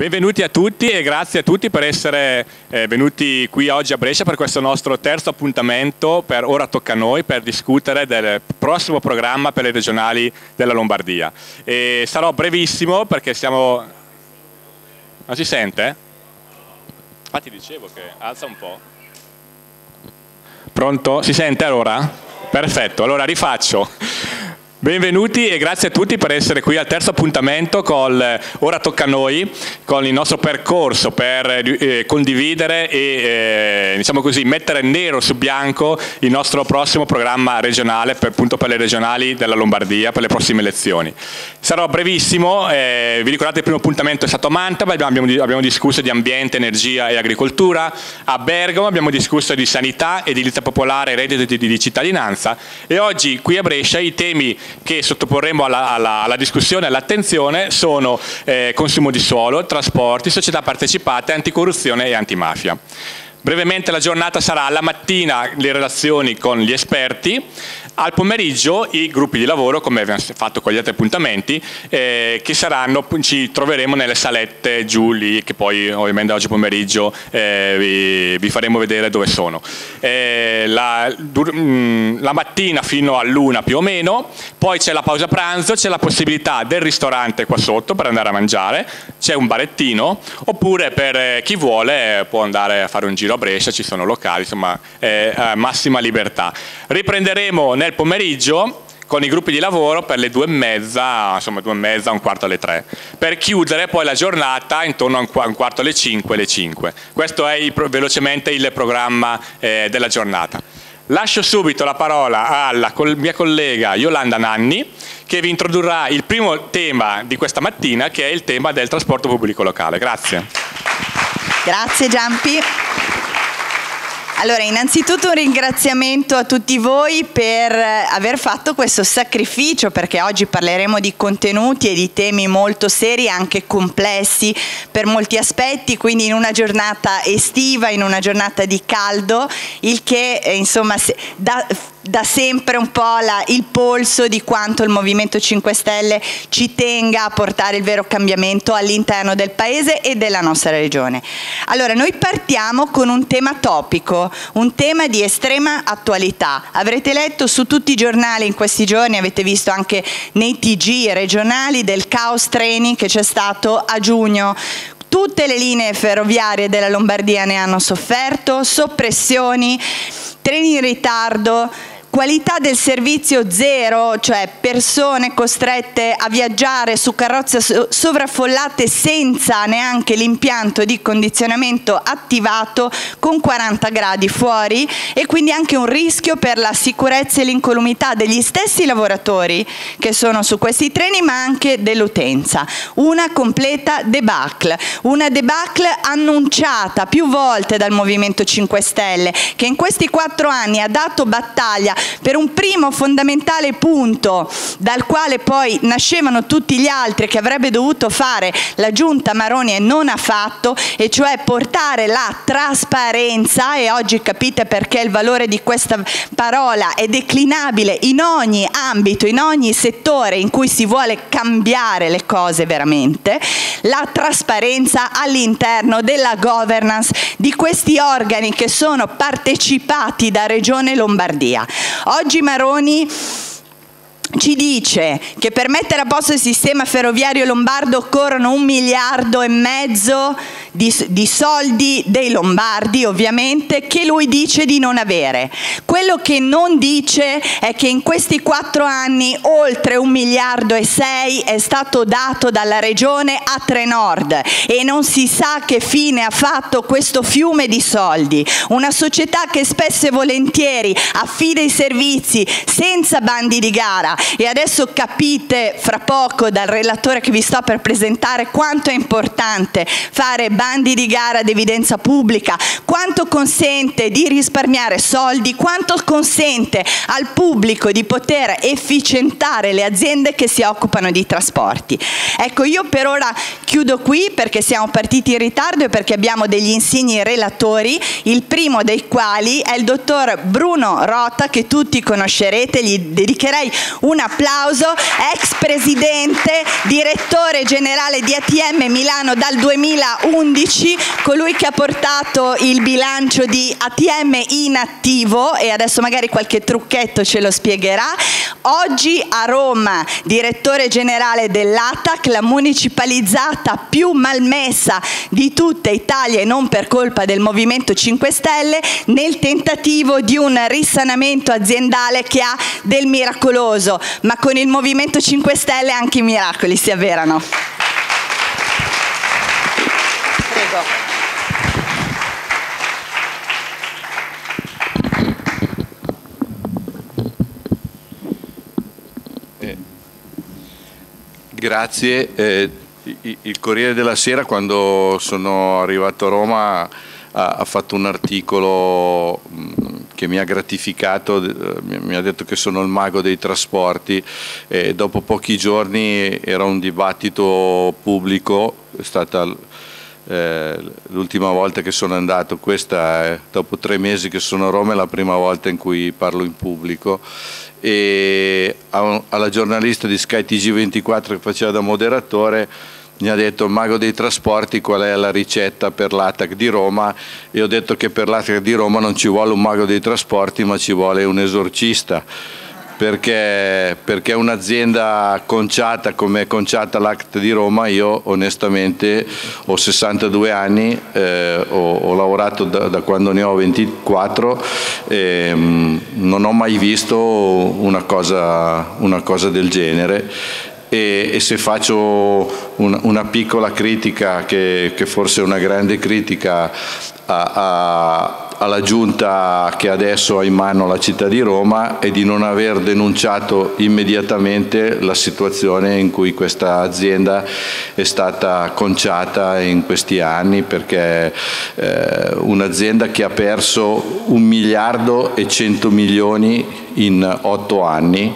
Benvenuti a tutti e grazie a tutti per essere eh, venuti qui oggi a Brescia per questo nostro terzo appuntamento per Ora Tocca a Noi per discutere del prossimo programma per le regionali della Lombardia. E sarò brevissimo perché siamo... Non si sente? Infatti dicevo che alza un po'. Pronto? Si sente allora? Perfetto, allora rifaccio. Benvenuti e grazie a tutti per essere qui al terzo appuntamento con Ora Tocca a Noi, con il nostro percorso per eh, condividere e eh, diciamo così, mettere nero su bianco il nostro prossimo programma regionale per, appunto per le regionali della Lombardia per le prossime elezioni. Sarò brevissimo, eh, vi ricordate il primo appuntamento è stato a Mantova, abbiamo, abbiamo, discusso di ambiente, energia e agricoltura, a Bergamo abbiamo discusso di sanità, edilizia popolare, reddito di, di cittadinanza e oggi qui a Brescia i temi che sottoporremo alla, alla, alla discussione all'attenzione sono eh, consumo di suolo, trasporti, società partecipate, anticorruzione e antimafia. Brevemente la giornata sarà la mattina le relazioni con gli esperti, al pomeriggio i gruppi di lavoro, come abbiamo fatto con gli altri appuntamenti, eh, che saranno, ci troveremo nelle salette giù lì, che poi ovviamente oggi pomeriggio eh, vi, vi, faremo vedere dove sono. Eh, la, mm, la, mattina fino a luna più o meno, poi c'è la pausa pranzo, c'è la possibilità del ristorante qua sotto per andare a mangiare, c'è un barettino, oppure per eh, chi vuole può andare a fare un giro a Brescia, ci sono locali, insomma massima libertà. Riprenderemo nel pomeriggio con i gruppi di lavoro per le due e mezza, insomma due e mezza, un quarto alle tre, per chiudere poi la giornata intorno a un quarto alle cinque, alle cinque. Questo è il, velocemente il programma eh, della giornata. Lascio subito la parola alla mia collega Yolanda Nanni che vi introdurrà il primo tema di questa mattina che è il tema del trasporto pubblico locale. Grazie. Grazie Giampi. Allora, innanzitutto un ringraziamento a tutti voi per aver fatto questo sacrificio, perché oggi parleremo di contenuti e di temi molto seri, anche complessi per molti aspetti, quindi in una giornata estiva, in una giornata di caldo, il che eh, insomma da, da sempre un po' la, il polso di quanto il Movimento 5 Stelle ci tenga a portare il vero cambiamento all'interno del Paese e della nostra regione. Allora, noi partiamo con un tema topico, un tema di estrema attualità. Avrete letto su tutti i giornali in questi giorni, avete visto anche nei TG regionali del caos training che c'è stato a giugno Tutte le linee ferroviarie della Lombardia ne hanno sofferto, soppressioni, treni in ritardo, Qualità del servizio zero, cioè persone costrette a viaggiare su carrozze sovraffollate senza neanche l'impianto di condizionamento attivato con 40 gradi fuori e quindi anche un rischio per la sicurezza e l'incolumità degli stessi lavoratori che sono su questi treni ma anche dell'utenza. Una completa debacle, una debacle annunciata più volte dal Movimento 5 Stelle che in questi quattro anni ha dato battaglia per un primo fondamentale punto dal quale poi nascevano tutti gli altri che avrebbe dovuto fare la giunta Maroni e non ha fatto, e cioè portare la trasparenza, e oggi capite perché il valore di questa parola è declinabile in ogni ambito, in ogni settore in cui si vuole cambiare le cose veramente, la trasparenza all'interno della governance di questi organi che sono partecipati da Regione Lombardia. Oggi Maroni ci dice che per mettere a posto il sistema ferroviario lombardo occorrono un miliardo e mezzo di, di, soldi dei lombardi ovviamente che lui dice di non avere. Quello che non dice è che in questi quattro anni oltre un miliardo e sei è stato dato dalla regione a Trenord e non si sa che fine ha fatto questo fiume di soldi. Una società che spesso e volentieri affida i servizi senza bandi di gara e adesso capite fra poco dal relatore che vi sto per presentare quanto è importante fare bandi di gara ad evidenza pubblica, quanto consente di risparmiare soldi, quanto consente al pubblico di poter efficientare le aziende che si occupano di trasporti. Ecco, io per ora chiudo qui perché siamo partiti in ritardo e perché abbiamo degli insigni relatori, il primo dei quali è il dottor Bruno Rota che tutti conoscerete, gli dedicherei un applauso, ex presidente, direttore generale di ATM Milano dal 2011, colui che ha portato il bilancio di ATM in attivo e adesso magari qualche trucchetto ce lo spiegherà. Oggi a Roma, direttore generale dell'ATAC, la municipalizzata più malmessa di tutta Italia e non per colpa del Movimento 5 Stelle, nel tentativo di un risanamento aziendale che ha del miracoloso, ma con il Movimento 5 Stelle anche i miracoli si avverano. Grazie. Eh, il Corriere della Sera quando sono arrivato a Roma ha, fatto un articolo mm, che mi ha gratificato, mi ha detto che sono il mago dei trasporti e dopo pochi giorni era un dibattito pubblico, è stata eh, l'ultima volta che sono andato, questa è, dopo tre mesi che sono a Roma è la prima volta in cui parlo in pubblico. E alla giornalista di Sky TG24 che faceva da moderatore mi ha detto mago dei trasporti qual è la ricetta per l'ATAC di Roma? E ho detto che per l'ATAC di Roma non ci vuole un mago dei trasporti ma ci vuole un esorcista perché, perché un'azienda conciata come è conciata l'ACT di Roma, io onestamente ho 62 anni, eh, ho, ho, lavorato da, da, quando ne ho 24 e mh, non ho mai visto una cosa, una cosa del genere. E, e, se faccio un, una piccola critica, che, che, forse è una grande critica a, a alla giunta che adesso ha in mano la città di Roma e di non aver denunciato immediatamente la situazione in cui questa azienda è stata conciata in questi anni perché eh, un'azienda che ha perso un miliardo e cento milioni in otto anni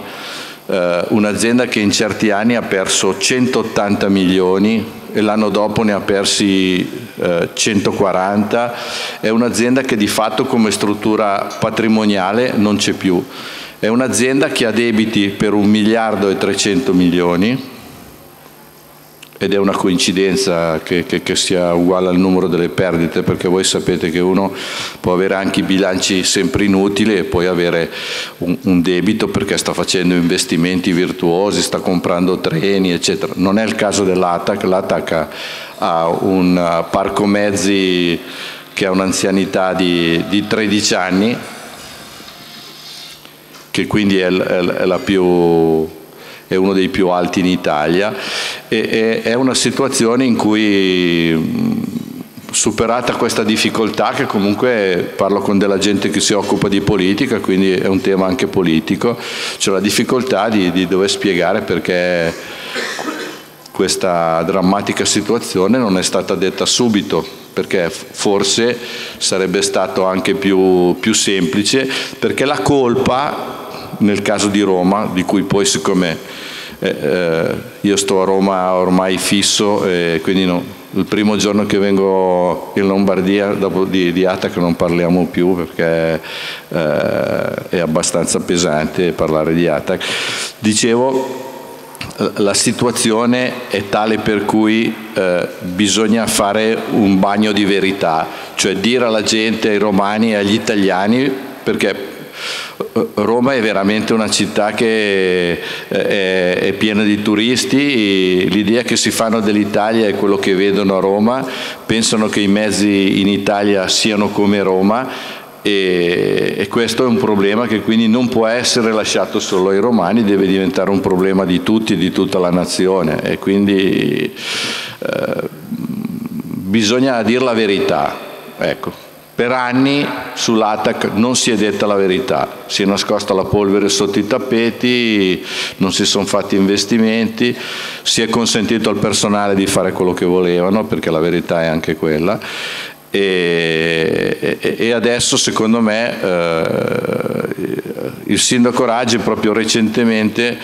eh, un'azienda che in certi anni ha perso 180 milioni e l'anno dopo ne ha persi eh, 140, è un'azienda che di fatto come struttura patrimoniale non c'è più. È un'azienda che ha debiti per un miliardo e 300 milioni, ed è una coincidenza che, che, che, sia uguale al numero delle perdite perché voi sapete che uno può avere anche i bilanci sempre inutili e poi avere un, un debito perché sta facendo investimenti virtuosi, sta comprando treni eccetera. Non è il caso dell'ATAC, l'ATAC ha un parco mezzi che ha un'anzianità di, di 13 anni che quindi è, è, è la più è uno dei più alti in Italia e, è una situazione in cui superata questa difficoltà che comunque parlo con della gente che si occupa di politica quindi è un tema anche politico c'è la difficoltà di, di dover spiegare perché questa drammatica situazione non è stata detta subito perché forse sarebbe stato anche più, più semplice perché la colpa nel caso di Roma, di cui poi siccome eh, eh, io sto a Roma ormai fisso, e quindi no, il primo giorno che vengo in Lombardia, dopo di, di Atac non parliamo più perché eh, è abbastanza pesante parlare di Atac. Dicevo, la situazione è tale per cui eh, bisogna fare un bagno di verità, cioè dire alla gente, ai romani e agli italiani, perché Roma è veramente una città che eh, è, piena di turisti, l'idea che si fanno dell'Italia è quello che vedono a Roma, pensano che i mezzi in Italia siano come Roma e, e questo è un problema che quindi non può essere lasciato solo ai romani, deve diventare un problema di tutti, di tutta la nazione. E quindi eh, bisogna dire la verità. Ecco per anni sull'ATAC non si è detta la verità, si è nascosta la polvere sotto i tappeti, non si sono fatti investimenti, si è consentito al personale di fare quello che volevano, perché la verità è anche quella, e, e adesso secondo me eh, il sindaco Raggi proprio recentemente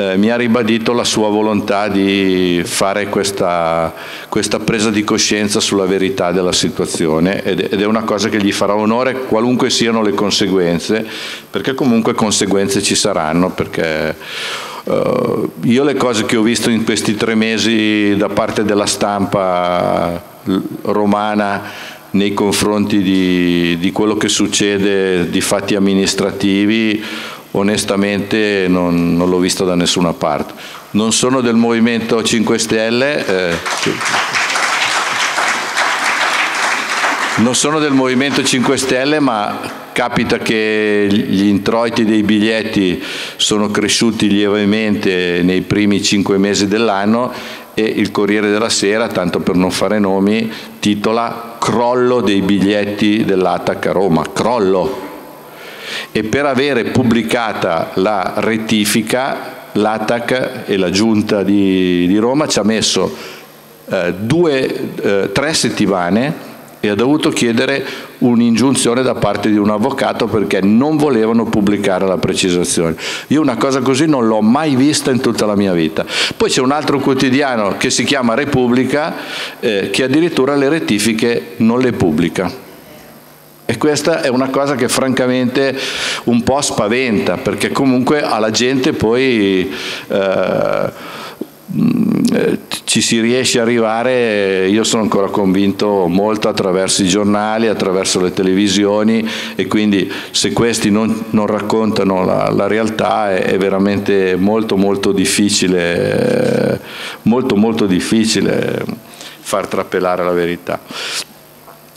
eh, mi ha ribadito la sua volontà di fare questa, questa, presa di coscienza sulla verità della situazione ed, ed, è una cosa che gli farà onore qualunque siano le conseguenze, perché comunque conseguenze ci saranno, perché uh, io le cose che ho visto in questi tre mesi da parte della stampa romana nei confronti di, di quello che succede di fatti amministrativi onestamente non, non l'ho visto da nessuna parte. Non sono del Movimento 5 Stelle, eh, non sono del Movimento 5 Stelle, ma capita che gli introiti dei biglietti sono cresciuti lievemente nei primi cinque mesi dell'anno e il Corriere della Sera, tanto per non fare nomi, titola Crollo dei biglietti dell'ATAC a Roma. Crollo e per avere pubblicata la rettifica l'ATAC e la giunta di, di Roma ci ha messo eh, due, eh, tre settimane e ha dovuto chiedere un'ingiunzione da parte di un avvocato perché non volevano pubblicare la precisazione. Io una cosa così non l'ho mai vista in tutta la mia vita. Poi c'è un altro quotidiano che si chiama Repubblica eh, che addirittura le rettifiche non le pubblica. E questa è una cosa che francamente un po' spaventa, perché comunque alla gente poi eh, ci si riesce a arrivare, io sono ancora convinto, molto attraverso i giornali, attraverso le televisioni e quindi se questi non, non raccontano la, la realtà è, è, veramente molto molto difficile, molto molto difficile far trapelare la verità.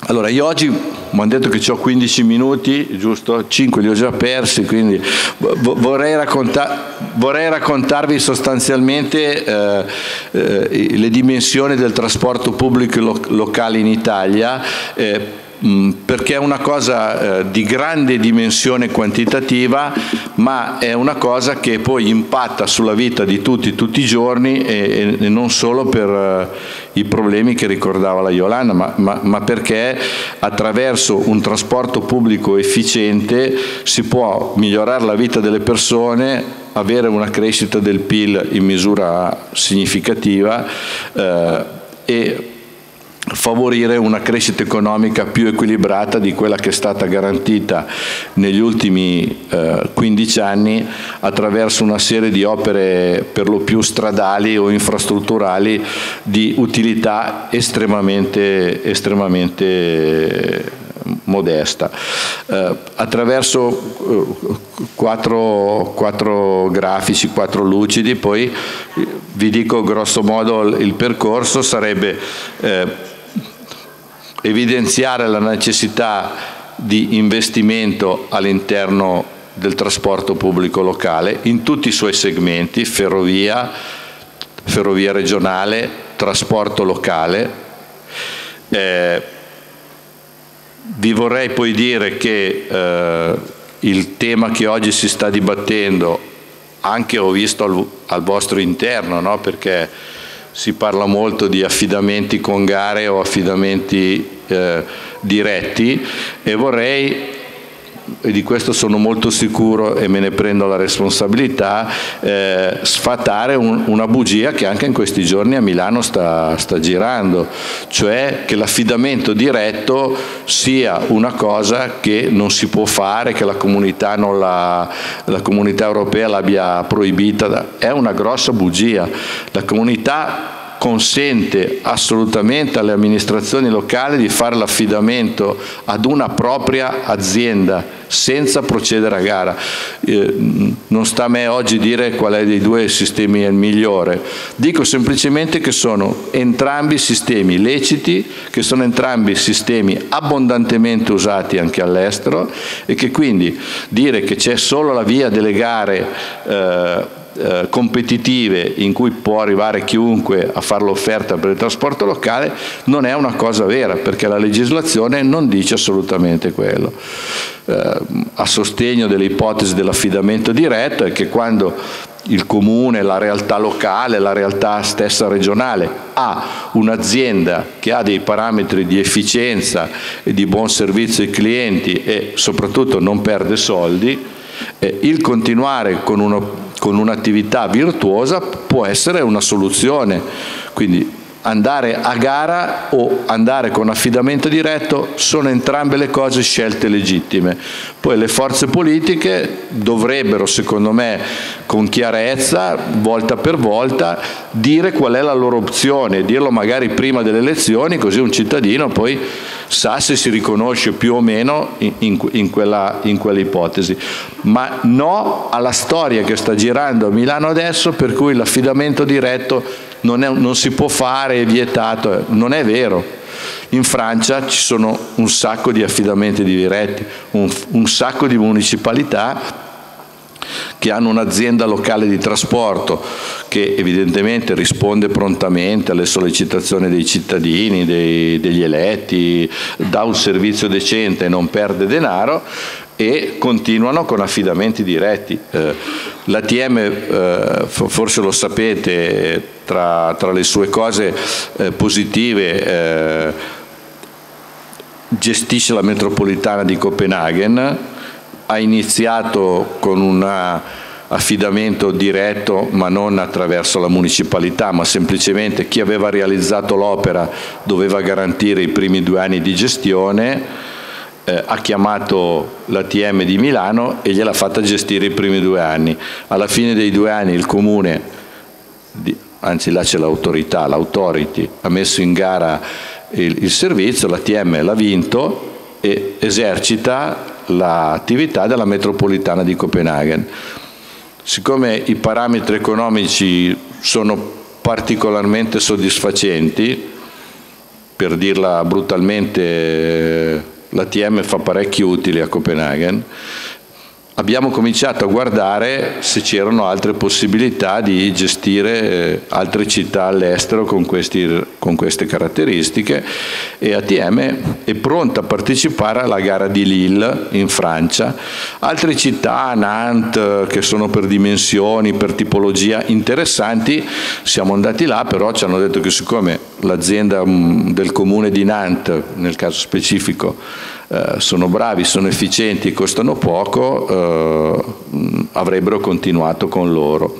Allora, io oggi mi hanno detto che ho 15 minuti, giusto? 5 li ho già persi, quindi vorrei, raccontar, vorrei raccontarvi sostanzialmente eh, eh, le dimensioni del trasporto pubblico lo locale in Italia. Eh, Mm, perché è una cosa eh, di grande dimensione quantitativa, ma è una cosa che poi impatta sulla vita di tutti tutti i giorni e, e non solo per eh, i problemi che ricordava la Iolanda, ma, ma, ma perché attraverso un trasporto pubblico efficiente si può migliorare la vita delle persone, avere una crescita del PIL in misura significativa eh, e favorire una crescita economica più equilibrata di quella che è stata garantita negli ultimi eh, 15 anni attraverso una serie di opere per lo più stradali o infrastrutturali di utilità estremamente, estremamente modesta. Eh, attraverso eh, quattro, quattro, grafici, quattro lucidi, poi vi dico grosso modo il percorso sarebbe eh, evidenziare la necessità di investimento all'interno del trasporto pubblico locale in tutti i suoi segmenti, ferrovia, ferrovia regionale, trasporto locale. Eh, vi vorrei poi dire che eh, il tema che oggi si sta dibattendo, anche ho visto al, al vostro interno, no? perché si parla molto di affidamenti con gare o affidamenti eh, diretti e vorrei e di questo sono molto sicuro e me ne prendo la responsabilità, eh, sfatare un, una bugia che anche in questi giorni a Milano sta, sta girando, cioè che l'affidamento diretto sia una cosa che non si può fare, che la comunità, la, la comunità europea l'abbia proibita, è una grossa bugia. La comunità consente assolutamente alle amministrazioni locali di fare l'affidamento ad una propria azienda senza procedere a gara. Eh, non sta a me oggi dire qual è dei due sistemi il migliore, dico semplicemente che sono entrambi sistemi leciti, che sono entrambi sistemi abbondantemente usati anche all'estero e che quindi dire che c'è solo la via delle gare eh, eh, competitive in cui può arrivare chiunque a fare l'offerta per il trasporto locale non è una cosa vera perché la legislazione non dice assolutamente quello. Eh, a sostegno delle ipotesi dell'affidamento diretto è che quando il comune, la realtà locale, la realtà stessa regionale ha un'azienda che ha dei parametri di efficienza e di buon servizio ai clienti e soprattutto non perde soldi, eh, il continuare con un'attività virtuosa può essere una soluzione. Quindi andare a gara o andare con affidamento diretto sono entrambe le cose scelte legittime. Poi le forze politiche dovrebbero, secondo me, con chiarezza, volta per volta, dire qual è la loro opzione, dirlo magari prima delle elezioni, così un cittadino poi sa se si riconosce più o meno in, in, in, quella, in quell'ipotesi. Ma no alla storia che sta girando a Milano adesso, per cui l'affidamento diretto non, è, non si può fare, è vietato, non è vero. In Francia ci sono un sacco di affidamenti diretti, un, un sacco di municipalità che hanno un'azienda locale di trasporto che evidentemente risponde prontamente alle sollecitazioni dei cittadini, dei, degli eletti, dà un servizio decente e non perde denaro e continuano con affidamenti diretti. Eh, L'ATM, eh, forse lo sapete, tra, tra le sue cose eh, positive eh, gestisce la metropolitana di Copenaghen, ha iniziato con un affidamento diretto ma non attraverso la municipalità ma semplicemente chi aveva realizzato l'opera doveva garantire i primi due anni di gestione eh, ha chiamato l'ATM di Milano e gliel'ha fatta gestire i primi due anni. Alla fine dei due anni il comune, di, anzi là c'è l'autorità, l'autority, ha messo in gara il, il servizio, l'ATM l'ha vinto e esercita l'attività della metropolitana di Copenaghen. Siccome i parametri economici sono particolarmente soddisfacenti, per dirla brutalmente l'ATM fa parecchi utili a Copenaghen, abbiamo cominciato a guardare se c'erano altre possibilità di gestire eh, altre città all'estero con, con, queste caratteristiche e ATM è pronta a partecipare alla gara di Lille in Francia. Altre città, Nantes, che sono per dimensioni, per tipologia interessanti, siamo andati là, però ci hanno detto che siccome l'azienda mm, del comune di Nantes, nel caso specifico, eh, sono bravi, sono efficienti costano poco, eh, avrebbero continuato con loro.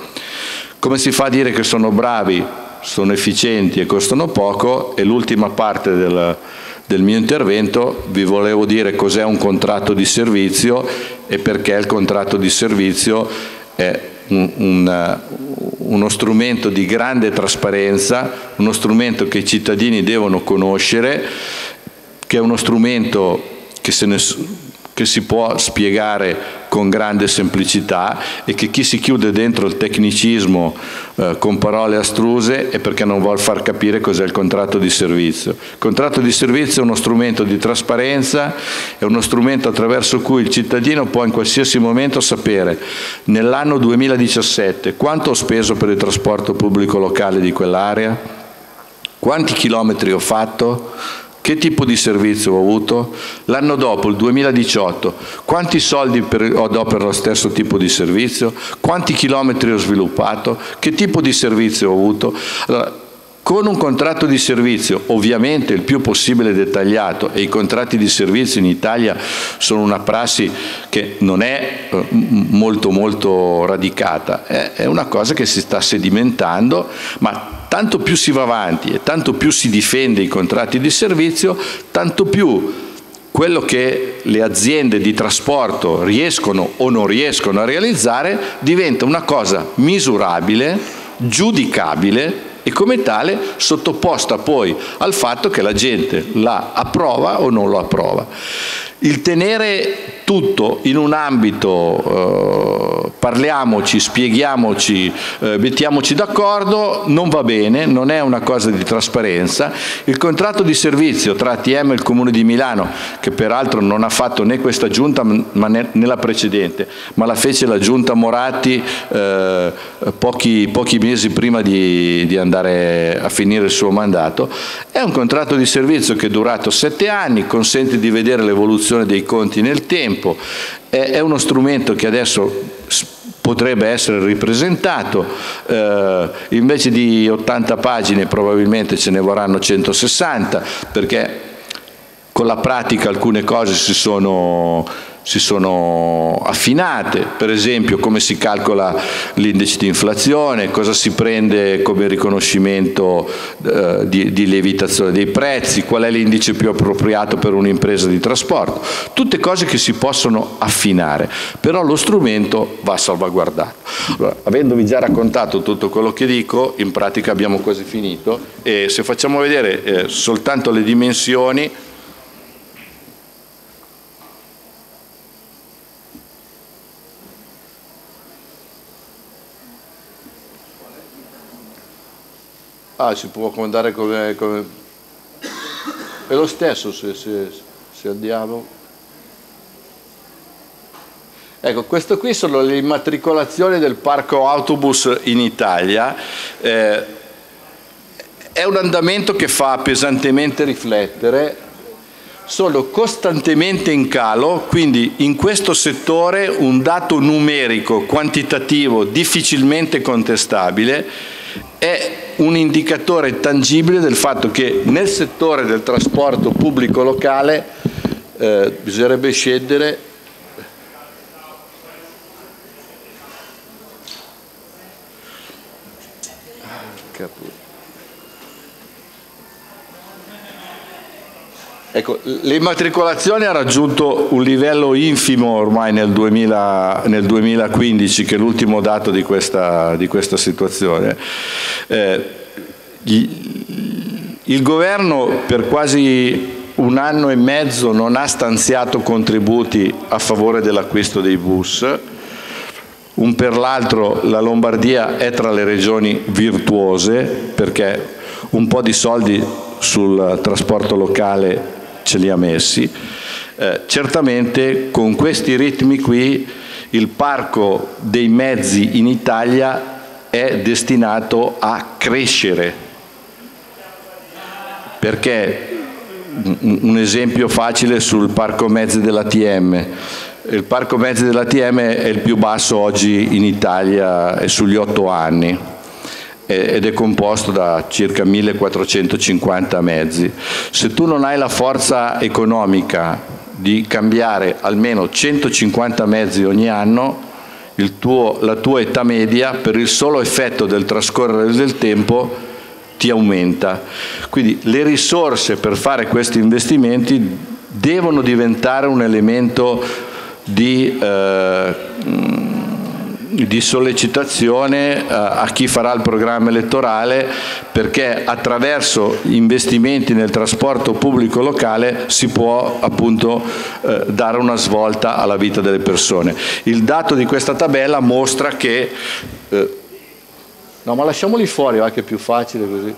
Come si fa a dire che sono bravi, sono efficienti e costano poco? E l'ultima parte del, del mio intervento vi volevo dire cos'è un contratto di servizio e perché il contratto di servizio è un, un, uno strumento di grande trasparenza, uno strumento che i cittadini devono conoscere, che è uno strumento che, ne, che, si può spiegare con grande semplicità e che chi si chiude dentro il tecnicismo eh, con parole astruse è perché non vuole far capire cos'è il contratto di servizio. Il contratto di servizio è uno strumento di trasparenza, è uno strumento attraverso cui il cittadino può in qualsiasi momento sapere nell'anno 2017 quanto ho speso per il trasporto pubblico locale di quell'area, quanti chilometri ho fatto, che tipo di servizio ho avuto? L'anno dopo, il 2018, quanti soldi per, ho dato per lo stesso tipo di servizio? Quanti chilometri ho sviluppato? Che tipo di servizio ho avuto? Allora, con un contratto di servizio ovviamente il più possibile dettagliato e i contratti di servizio in Italia sono una prassi che non è eh, molto molto radicata, è una cosa che si sta sedimentando, ma tanto più si va avanti e tanto più si difende i contratti di servizio, tanto più quello che le aziende di trasporto riescono o non riescono a realizzare diventa una cosa misurabile, giudicabile e come tale sottoposta poi al fatto che la gente la approva o non lo approva. Il tenere tutto in un ambito, eh, parliamoci, spieghiamoci, eh, mettiamoci d'accordo, non va bene, non è una cosa di trasparenza. Il contratto di servizio tra ATM e il Comune di Milano, che peraltro non ha fatto né questa giunta né la precedente, ma la fece la giunta Moratti eh, pochi, pochi, mesi prima di, di, andare a finire il suo mandato. È un contratto di servizio che è durato sette anni, consente di vedere l'evoluzione dei conti nel tempo, è, è uno strumento che adesso potrebbe essere ripresentato, eh, invece di 80 pagine probabilmente ce ne vorranno 160 perché con la pratica alcune cose si sono si sono affinate, per esempio come si calcola l'indice di inflazione, cosa si prende come riconoscimento eh, di, di, lievitazione dei prezzi, qual è l'indice più appropriato per un'impresa di trasporto, tutte cose che si possono affinare, però lo strumento va salvaguardato. Allora, avendovi già raccontato tutto quello che dico, in pratica abbiamo quasi finito e se facciamo vedere eh, soltanto le dimensioni, Ah, si può comandare come... come... È lo stesso se, se, se andiamo. Ecco, questo qui sono le immatricolazioni del parco autobus in Italia. Eh, è un andamento che fa pesantemente riflettere, sono costantemente in calo, quindi in questo settore un dato numerico, quantitativo, difficilmente contestabile, è un indicatore tangibile del fatto che nel settore del trasporto pubblico locale eh, bisognerebbe scendere Ecco, l'immatricolazione ha raggiunto un livello infimo ormai nel, 2000, nel 2015, che è l'ultimo dato di questa, di questa situazione. Eh, il governo per quasi un anno e mezzo non ha stanziato contributi a favore dell'acquisto dei bus, un per l'altro la Lombardia è tra le regioni virtuose perché un po' di soldi sul trasporto locale ce li ha messi. Eh, certamente con questi ritmi qui il parco dei mezzi in Italia è destinato a crescere. Perché un esempio facile sul parco mezzi dell'ATM il parco mezzi dell'ATM è il più basso oggi in Italia è sugli otto anni ed è composto da circa 1450 mezzi. Se tu non hai la forza economica di cambiare almeno 150 mezzi ogni anno, tuo, la tua età media per il solo effetto del trascorrere del tempo ti aumenta. Quindi le risorse per fare questi investimenti devono diventare un elemento di eh, di sollecitazione eh, a chi farà il programma elettorale perché attraverso investimenti nel trasporto pubblico locale si può appunto eh, dare una svolta alla vita delle persone. Il dato di questa tabella mostra che... Eh, no ma lasciamoli fuori, va che è più facile così.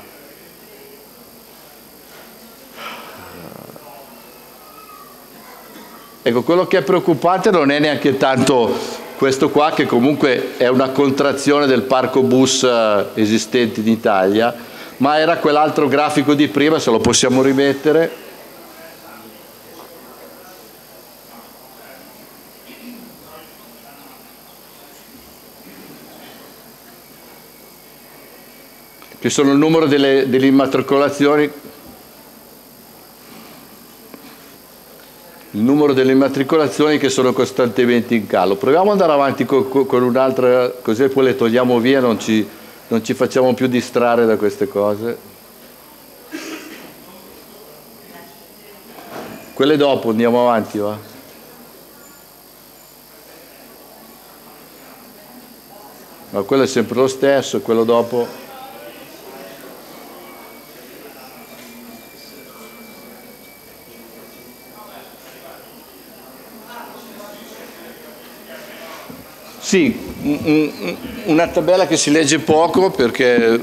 Ecco, quello che è preoccupante non è neanche tanto questo qua che comunque è una contrazione del parco bus eh, esistente in Italia, ma era quell'altro grafico di prima, se lo possiamo rimettere. Che sono il numero delle, delle immatricolazioni numero delle immatricolazioni che sono costantemente in calo. Proviamo ad andare avanti con, con un'altra, così poi le togliamo via, non ci, non ci facciamo più distrarre da queste cose. Quelle dopo, andiamo avanti, va? Ma quello è sempre lo stesso, quello dopo... Sì, una tabella che si legge poco perché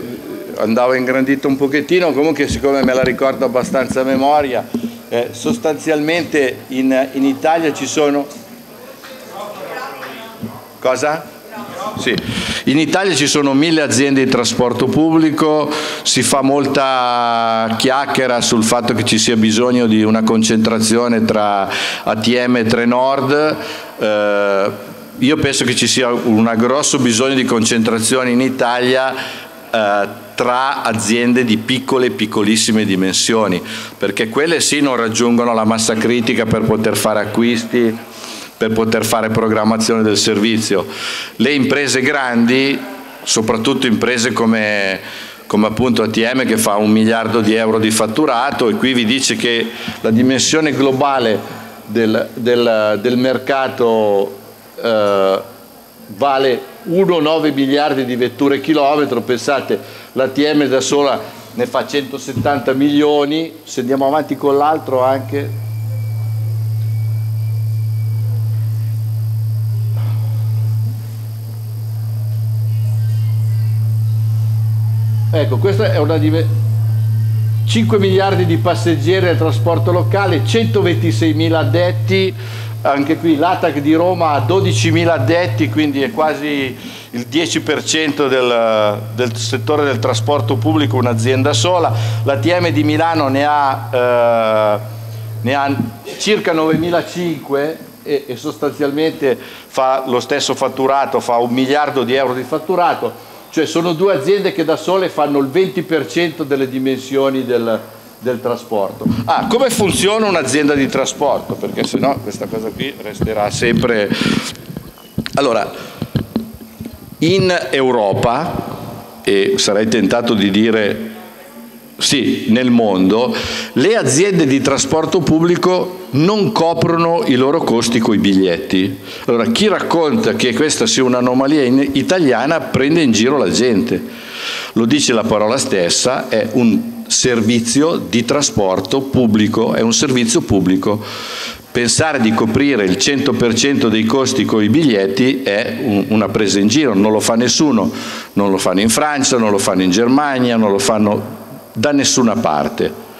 andava ingrandito un pochettino, comunque siccome me la ricordo abbastanza a memoria, eh, sostanzialmente in, in, Italia ci sono... Cosa? Sì. In Italia ci sono mille aziende di trasporto pubblico, si fa molta chiacchiera sul fatto che ci sia bisogno di una concentrazione tra ATM e Trenord. Eh, io penso che ci sia un grosso bisogno di concentrazione in Italia eh, tra aziende di piccole e piccolissime dimensioni, perché quelle sì non raggiungono la massa critica per poter fare acquisti, per poter fare programmazione del servizio. Le imprese grandi, soprattutto imprese come, come appunto ATM che fa un miliardo di euro di fatturato e qui vi dice che la dimensione globale del, del, del mercato eh, vale 1,9 miliardi di vetture chilometro, pensate l'ATM da sola ne fa 170 milioni, se andiamo avanti con l'altro anche. Ecco, questa è una 5 miliardi di passeggeri nel trasporto locale, 126 mila addetti, anche qui l'ATAC di Roma ha 12.000 addetti, quindi è quasi il 10% del, del, settore del trasporto pubblico, un'azienda sola. L'ATM di Milano ne ha, eh, ne ha circa 9.500 e, e sostanzialmente fa lo stesso fatturato, fa un miliardo di euro di fatturato, cioè sono due aziende che da sole fanno il 20% delle dimensioni del, del trasporto. Ah, come funziona un'azienda di trasporto? Perché se no questa cosa qui resterà sempre... Allora, in Europa, e sarei tentato di dire sì, nel mondo, le aziende di trasporto pubblico non coprono i loro costi con i biglietti. Allora, chi racconta che questa sia un'anomalia italiana prende in giro la gente. Lo dice la parola stessa, è un servizio di trasporto pubblico, è un servizio pubblico. Pensare di coprire il 100% dei costi con i biglietti è una presa in giro, non lo fa nessuno, non lo fanno in Francia, non lo fanno in Germania, non lo fanno da nessuna parte.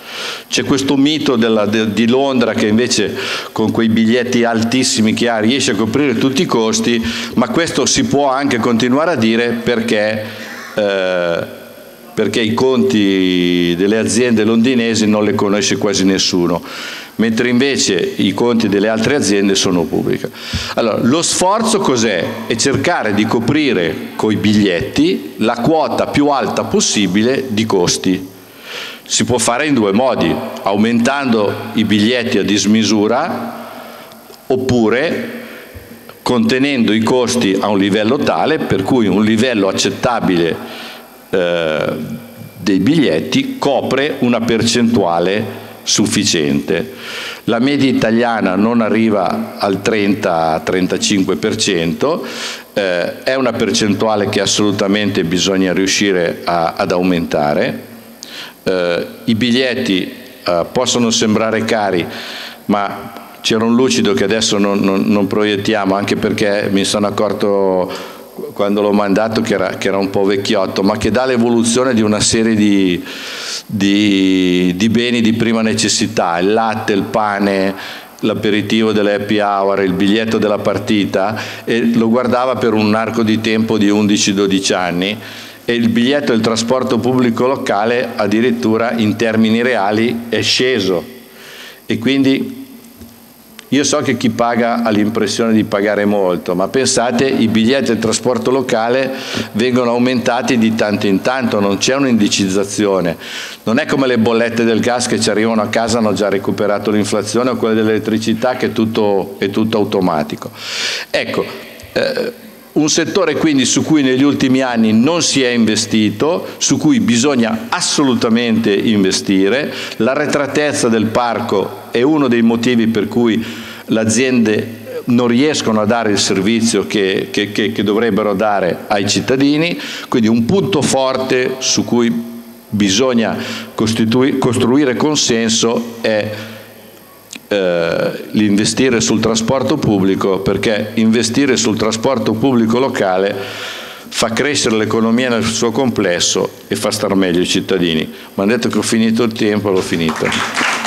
C'è questo mito della, de, di Londra che invece con quei biglietti altissimi che ha riesce a coprire tutti i costi, ma questo si può anche continuare a dire perché eh, perché i conti delle aziende londinesi non le conosce quasi nessuno, mentre invece i conti delle altre aziende sono pubbliche. Allora, lo sforzo cos'è? È cercare di coprire coi biglietti la quota più alta possibile di costi. Si può fare in due modi, aumentando i biglietti a dismisura oppure contenendo i costi a un livello tale per cui un livello accettabile eh, dei biglietti copre una percentuale sufficiente. La media italiana non arriva al 30-35%, eh, è una percentuale che assolutamente bisogna riuscire a, ad aumentare. Eh, I biglietti eh, possono sembrare cari, ma c'era un lucido che adesso non, non, non proiettiamo, anche perché mi sono accorto quando l'ho mandato che era, che era, un po' vecchiotto, ma che dà l'evoluzione di una serie di, di, di, beni di prima necessità, il latte, il pane, l'aperitivo dell'happy hour, il biglietto della partita e lo guardava per un arco di tempo di 11-12 anni e il biglietto del trasporto pubblico locale addirittura in termini reali è sceso. E quindi io so che chi paga ha l'impressione di pagare molto, ma pensate, i biglietti del trasporto locale vengono aumentati di tanto in tanto, non c'è un'indicizzazione. Non è come le bollette del gas che ci arrivano a casa hanno già recuperato l'inflazione o quelle dell'elettricità che è tutto, è tutto automatico. Ecco, eh, un settore quindi su cui negli ultimi anni non si è investito, su cui bisogna assolutamente investire, l'arretratezza del parco è uno dei motivi per cui le aziende non riescono a dare il servizio che, che, che, che dovrebbero dare ai cittadini, quindi un punto forte su cui bisogna costruire consenso è eh, l'investire sul trasporto pubblico perché investire sul trasporto pubblico locale fa crescere l'economia nel suo complesso e fa star meglio i cittadini. Mi hanno detto che ho finito il tempo, l'ho finito.